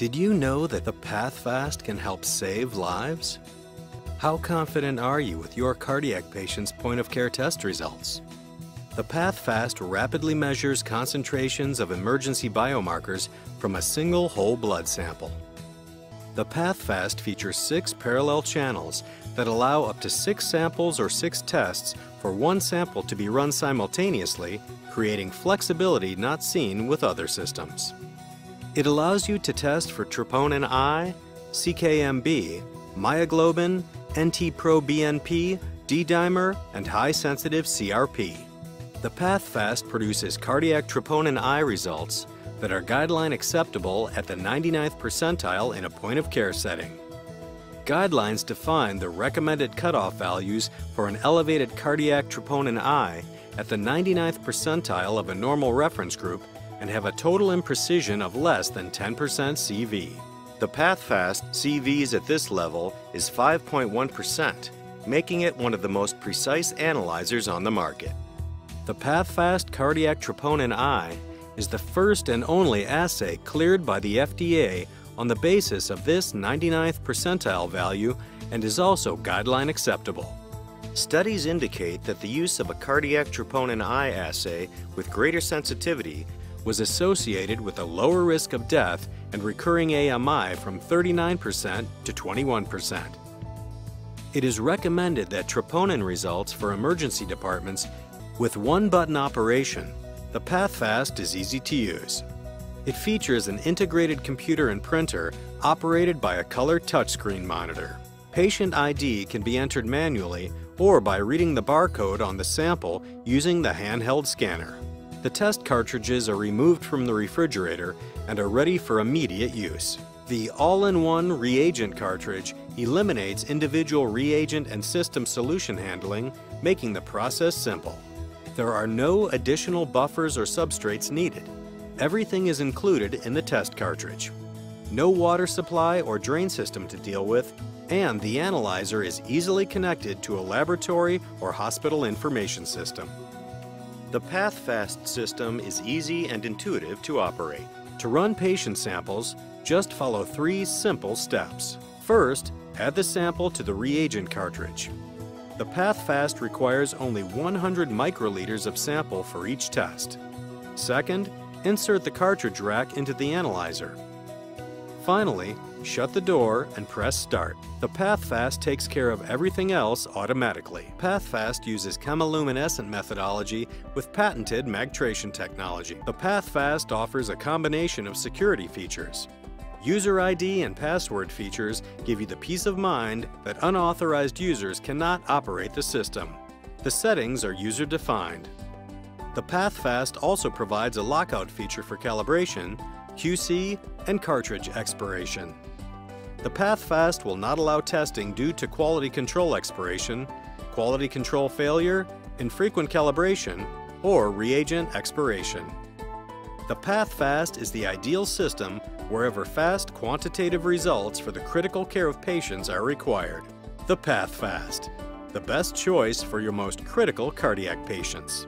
Did you know that the PathFast can help save lives? How confident are you with your cardiac patient's point of care test results? The PathFast rapidly measures concentrations of emergency biomarkers from a single whole blood sample. The PathFast features six parallel channels that allow up to six samples or six tests for one sample to be run simultaneously, creating flexibility not seen with other systems. It allows you to test for troponin I, CKMB, myoglobin, NT-proBNP, D-dimer, and high-sensitive CRP. The PathFast produces cardiac troponin I results that are guideline acceptable at the 99th percentile in a point-of-care setting. Guidelines define the recommended cutoff values for an elevated cardiac troponin I at the 99th percentile of a normal reference group and have a total imprecision of less than 10% CV. The PathFast CVs at this level is 5.1%, making it one of the most precise analyzers on the market. The PathFast Cardiac Troponin I is the first and only assay cleared by the FDA on the basis of this 99th percentile value and is also guideline acceptable. Studies indicate that the use of a cardiac troponin I assay with greater sensitivity was associated with a lower risk of death and recurring AMI from 39% to 21%. It is recommended that troponin results for emergency departments with one button operation, the PathFast is easy to use. It features an integrated computer and printer operated by a color touchscreen monitor. Patient ID can be entered manually or by reading the barcode on the sample using the handheld scanner. The test cartridges are removed from the refrigerator and are ready for immediate use. The all-in-one reagent cartridge eliminates individual reagent and system solution handling, making the process simple. There are no additional buffers or substrates needed. Everything is included in the test cartridge. No water supply or drain system to deal with, and the analyzer is easily connected to a laboratory or hospital information system. The PathFast system is easy and intuitive to operate. To run patient samples, just follow three simple steps. First, add the sample to the reagent cartridge. The PathFast requires only 100 microliters of sample for each test. Second, insert the cartridge rack into the analyzer. Finally, shut the door and press start. The PathFast takes care of everything else automatically. PathFast uses chemiluminescent methodology with patented magtration technology. The PathFast offers a combination of security features. User ID and password features give you the peace of mind that unauthorized users cannot operate the system. The settings are user-defined. The PathFast also provides a lockout feature for calibration QC, and cartridge expiration. The PathFast will not allow testing due to quality control expiration, quality control failure, infrequent calibration, or reagent expiration. The PathFast is the ideal system wherever fast quantitative results for the critical care of patients are required. The PathFast, the best choice for your most critical cardiac patients.